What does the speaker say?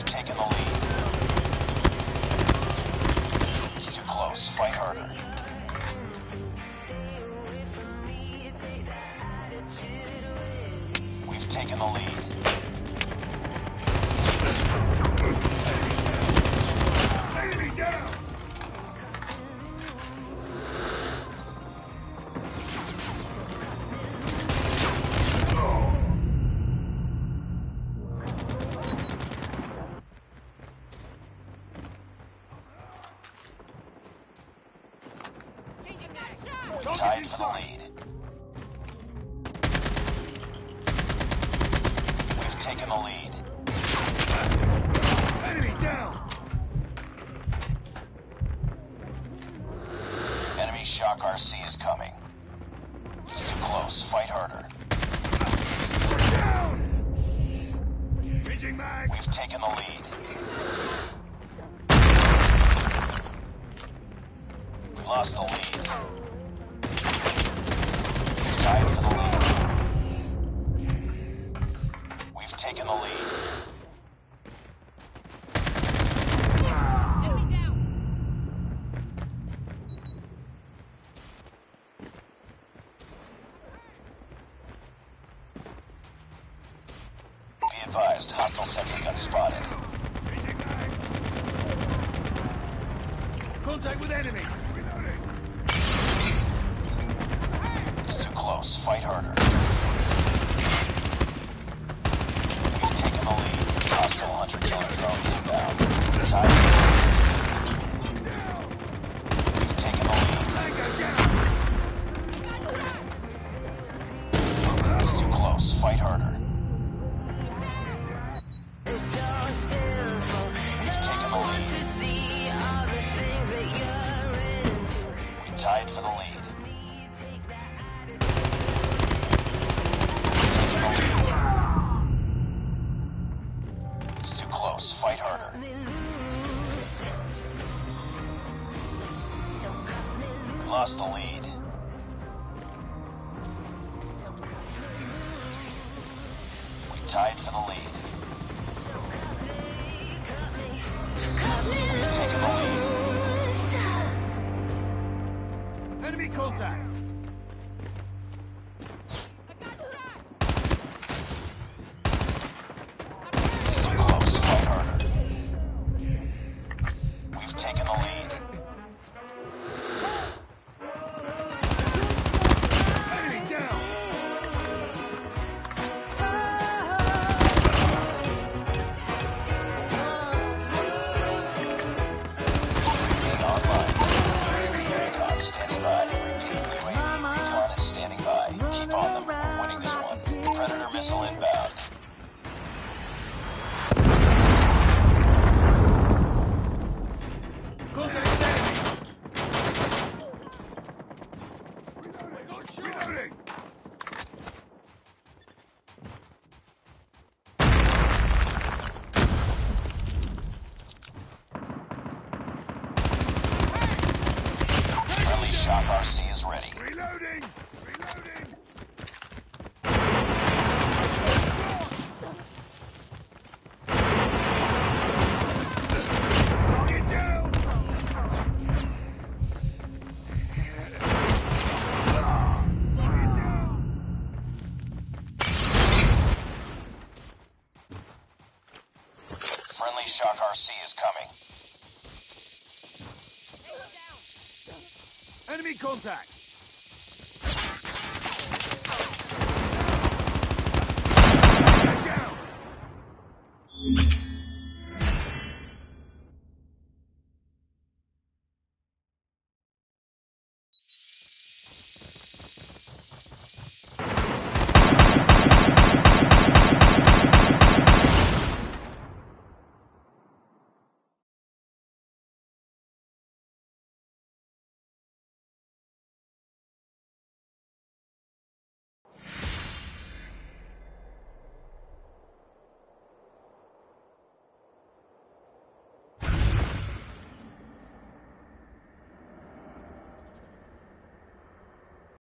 We've taken the lead. It's too close. Fight harder. We've taken the lead. We tied for the lead. We've taken the lead. Enemy down! Enemy Shock RC is coming. It's too close. Fight harder. Down! Changing mag! We've taken the lead. We lost the lead. Tied for the lead. We've taken the lead. Be advised, hostile sentry gun spotted. Contact with enemy! It's too close. Fight harder. We've taken the lead. Hostile hunter killer drone down. Tied. We've taken the lead. It's too close. Fight harder. We've taken the lead. We tied for the lead. Lost the lead. Missile inbound. Contact! Reloading! Friendly Shock RC is ready. Reloading! Friendly Shock RC is coming. Enemy contact!